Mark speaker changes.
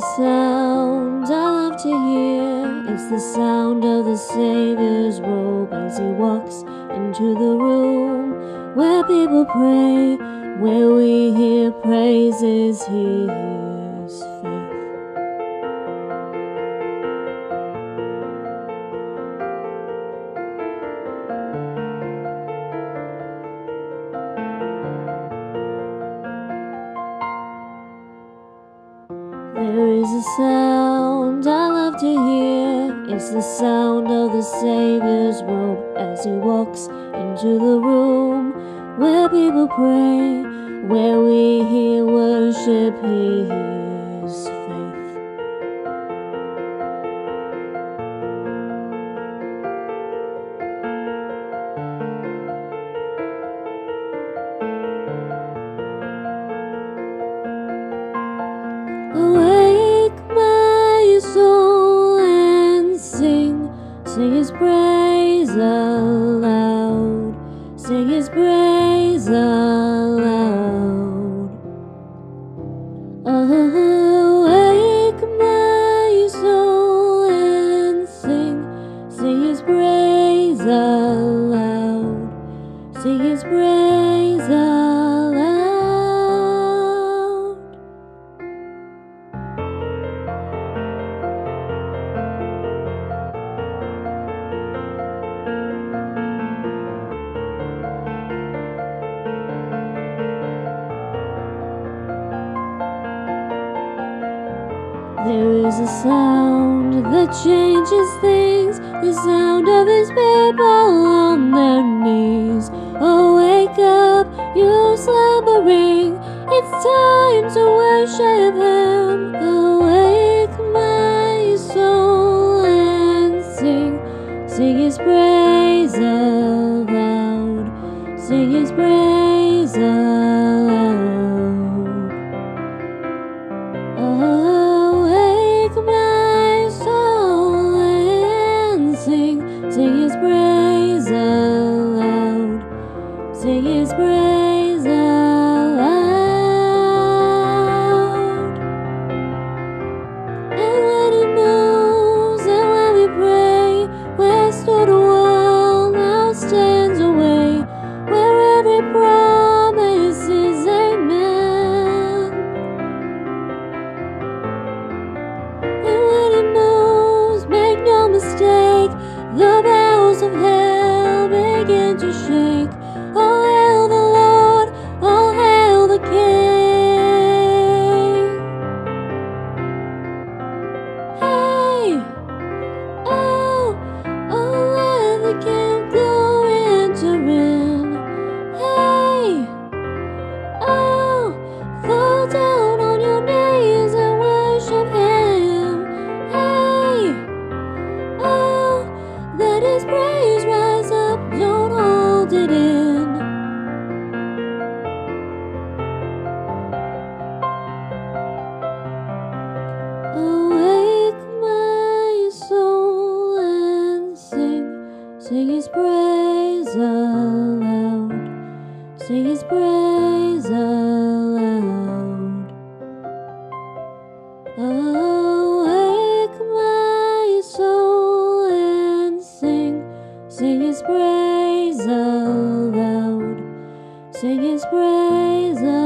Speaker 1: A sound I love to hear. It's the sound of the Savior's robe as he walks into the room where people pray, where we hear praises, he Is a sound I love to hear. It's the sound of the Savior's robe as he walks into the room where people pray, where we hear worship, he hears faith. Sing His praise aloud. There is a sound that changes things, the sound of his people on their knees. Oh, wake up, you slumbering. It's time to worship Him. Awake, my soul, and sing, sing His praise aloud. Sing His praise aloud. Oh. his praise aloud. Sing his praise aloud. Awake my soul and sing, sing his praise aloud. Sing his praise aloud.